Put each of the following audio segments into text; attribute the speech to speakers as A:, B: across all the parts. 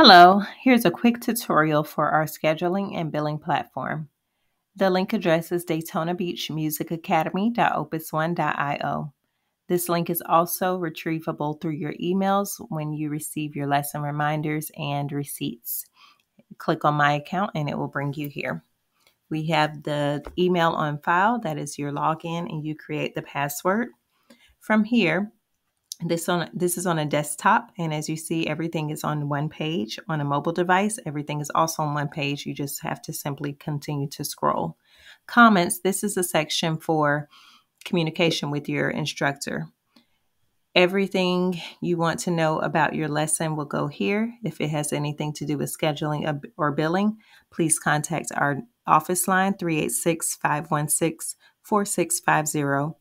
A: Hello, here's a quick tutorial for our scheduling and billing platform. The link address is Daytona Beach Music Academy.opus1.io. This link is also retrievable through your emails when you receive your lesson reminders and receipts. Click on My Account and it will bring you here. We have the email on file, that is your login, and you create the password. From here, this on this is on a desktop, and as you see, everything is on one page. On a mobile device, everything is also on one page. You just have to simply continue to scroll. Comments. This is a section for communication with your instructor. Everything you want to know about your lesson will go here. If it has anything to do with scheduling or billing, please contact our office line 386 516 4650.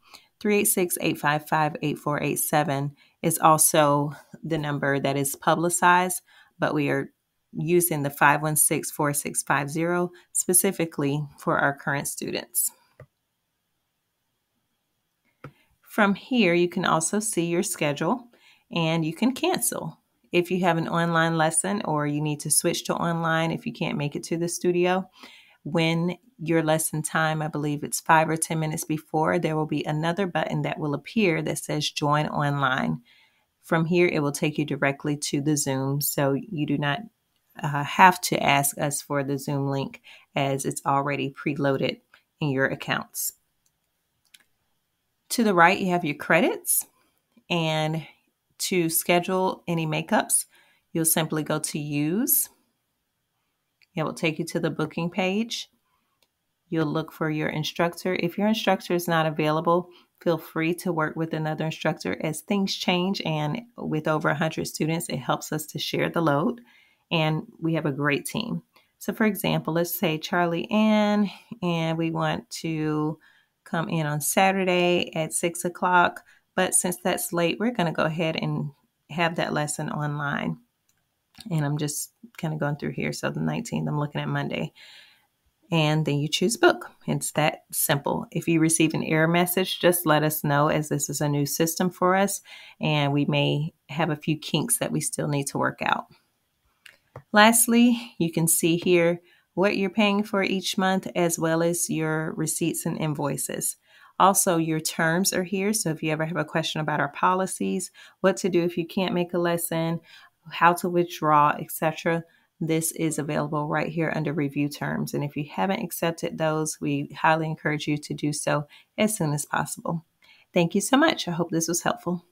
A: 386 855 8487 is also the number that is publicized, but we are using the 516 4650 specifically for our current students. From here, you can also see your schedule and you can cancel. If you have an online lesson or you need to switch to online if you can't make it to the studio, when your lesson time, I believe it's five or 10 minutes before, there will be another button that will appear that says join online. From here, it will take you directly to the Zoom, so you do not uh, have to ask us for the Zoom link as it's already preloaded in your accounts. To the right, you have your credits, and to schedule any makeups, you'll simply go to Use. It will take you to the booking page. You'll look for your instructor. If your instructor is not available, feel free to work with another instructor as things change. And with over 100 students, it helps us to share the load. And we have a great team. So, for example, let's say Charlie Ann, and we want to come in on Saturday at six o'clock. But since that's late, we're going to go ahead and have that lesson online. And I'm just kind of going through here. So, the 19th, I'm looking at Monday and then you choose book. It's that simple. If you receive an error message, just let us know as this is a new system for us and we may have a few kinks that we still need to work out. Lastly, you can see here what you're paying for each month as well as your receipts and invoices. Also, your terms are here. So if you ever have a question about our policies, what to do if you can't make a lesson, how to withdraw, etc., this is available right here under review terms. And if you haven't accepted those, we highly encourage you to do so as soon as possible. Thank you so much. I hope this was helpful.